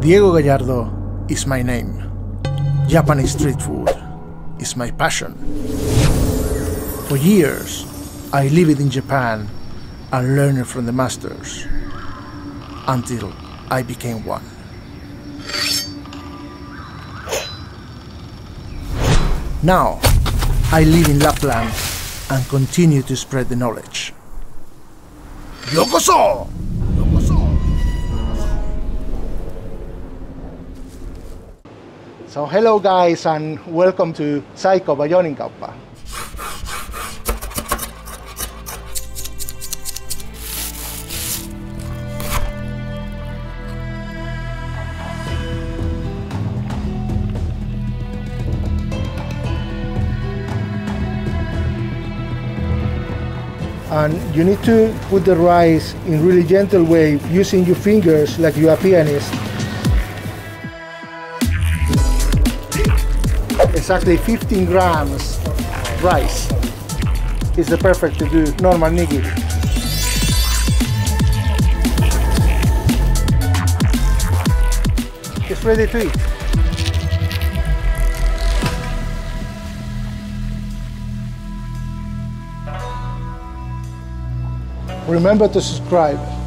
Diego Gallardo is my name. Japanese street food is my passion. For years, I lived in Japan and learned from the masters until I became one. Now, I live in Lapland and continue to spread the knowledge. Yokoso! So hello guys and welcome to Saiko by Jounin Kauppa. and you need to put the rice in really gentle way using your fingers like you are a pianist exactly 15 grams rice is the perfect to do normal nigiri it's ready to eat Remember to subscribe.